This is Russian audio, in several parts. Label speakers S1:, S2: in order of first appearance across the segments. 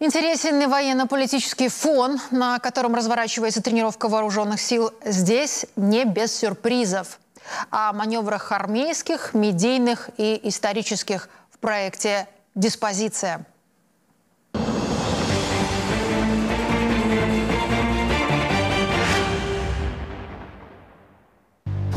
S1: Интересен военно-политический фон, на котором разворачивается тренировка вооруженных сил. Здесь не без сюрпризов. О маневрах армейских, медийных и исторических в проекте «Диспозиция».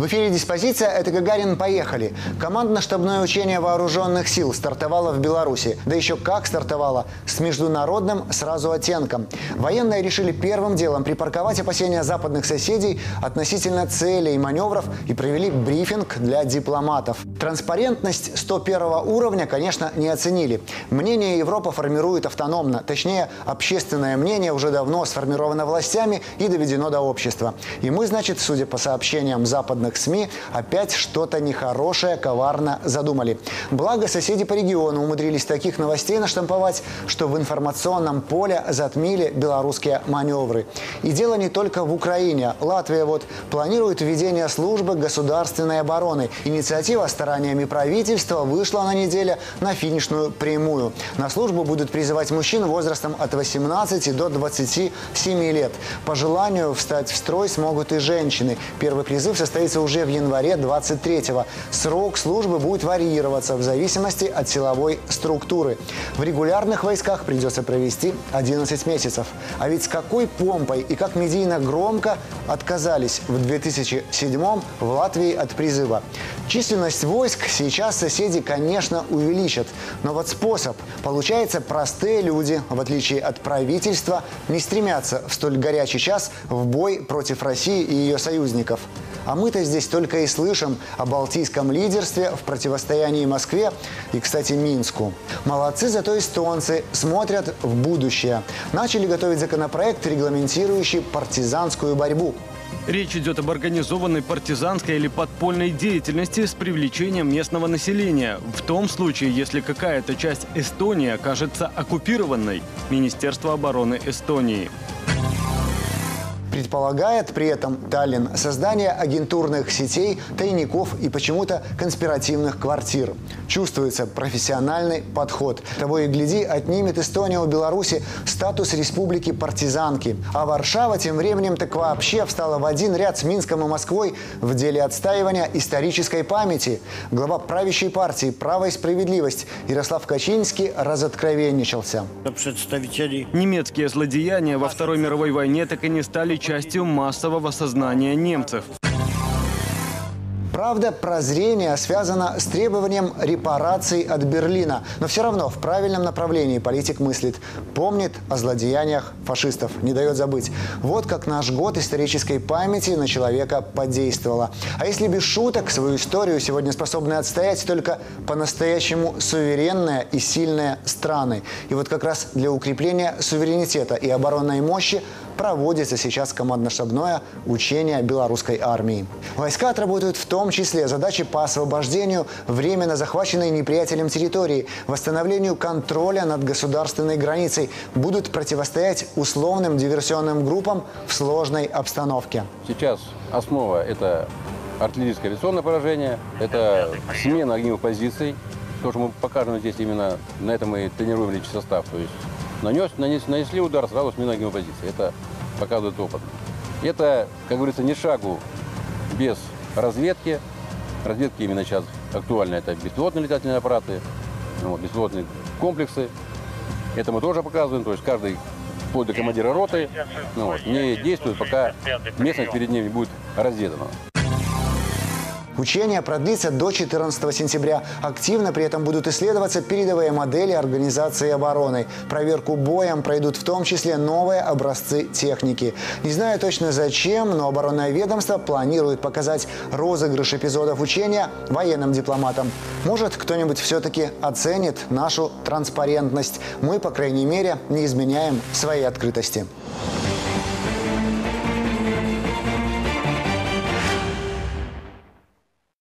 S2: В эфире «Диспозиция» – это «Гагарин. Поехали». Командно-штабное учение вооруженных сил стартовало в Беларуси. Да еще как стартовало. С международным сразу оттенком. Военные решили первым делом припарковать опасения западных соседей относительно целей маневров и провели брифинг для дипломатов. Транспарентность 101 уровня, конечно, не оценили. Мнение Европы формирует автономно. Точнее, общественное мнение уже давно сформировано властями и доведено до общества. И мы, значит, судя по сообщениям западных западных СМИ опять что-то нехорошее, коварно задумали. Благо, соседи по региону умудрились таких новостей наштамповать, что в информационном поле затмили белорусские маневры. И дело не только в Украине. Латвия вот планирует введение службы государственной обороны. Инициатива стараниями правительства вышла на неделе на финишную прямую. На службу будут призывать мужчин возрастом от 18 до 27 лет. По желанию встать в строй смогут и женщины. Первый призыв состоится уже в январе 23-го. Срок службы будет варьироваться в зависимости от силовой структуры. В регулярных войсках придется провести 11 месяцев. А ведь с какой помпой и как медийно громко отказались в 2007 в Латвии от призыва. Численность войск сейчас соседи, конечно, увеличат. Но вот способ. Получается, простые люди, в отличие от правительства, не стремятся в столь горячий час в бой против России и ее союзников. А мы-то здесь только и слышим о балтийском лидерстве в противостоянии Москве и, кстати, Минску. Молодцы зато эстонцы смотрят в будущее. Начали готовить законопроект, регламентирующий партизанскую борьбу.
S3: Речь идет об организованной партизанской или подпольной деятельности с привлечением местного населения. В том случае, если какая-то часть Эстонии окажется оккупированной. Министерство обороны Эстонии.
S2: Предполагает при этом Таллин создание агентурных сетей, тайников и почему-то конспиративных квартир. Чувствуется профессиональный подход. Того и гляди, отнимет Эстония у Беларуси статус республики-партизанки. А Варшава тем временем так вообще встала в один ряд с Минском и Москвой в деле отстаивания исторической памяти. Глава правящей партии «Право и справедливость» Ярослав Качинский разоткровенничался.
S3: Немецкие злодеяния во Второй мировой войне так и не стали частью массового сознания немцев.
S2: Правда, прозрение связано с требованием репараций от Берлина. Но все равно в правильном направлении политик мыслит. Помнит о злодеяниях фашистов, не дает забыть. Вот как наш год исторической памяти на человека подействовала. А если без шуток, свою историю сегодня способны отстоять только по-настоящему суверенные и сильные страны. И вот как раз для укрепления суверенитета и оборонной мощи проводится сейчас командно-штабное учение белорусской армии. Войска отработают в том числе задачи по освобождению временно захваченной неприятелем территории, восстановлению контроля над государственной границей, будут противостоять условным диверсионным группам в сложной обстановке.
S4: Сейчас основа – это артиллерийское авиационное поражение, это смена огневых позиций, то, что мы покажем здесь именно, на этом мы тренируем личный состав. То есть нанес, нанес, нанесли удар, сразу смена огневой позиции. Это показывает опыт. Это, как говорится, не шагу без разведки. Разведки именно сейчас актуальны. Это беспилотные летательные аппараты, беспилотные комплексы. Это мы тоже показываем. То есть каждый, вплоть до командира роты, ну, вот, не действует, пока местность перед ним не будет разведана.
S2: Учение продлится до 14 сентября. Активно при этом будут исследоваться передовые модели организации обороны. Проверку боем пройдут в том числе новые образцы техники. Не знаю точно зачем, но оборонное ведомство планирует показать розыгрыш эпизодов учения военным дипломатам. Может, кто-нибудь все-таки оценит нашу транспарентность. Мы, по крайней мере, не изменяем своей открытости.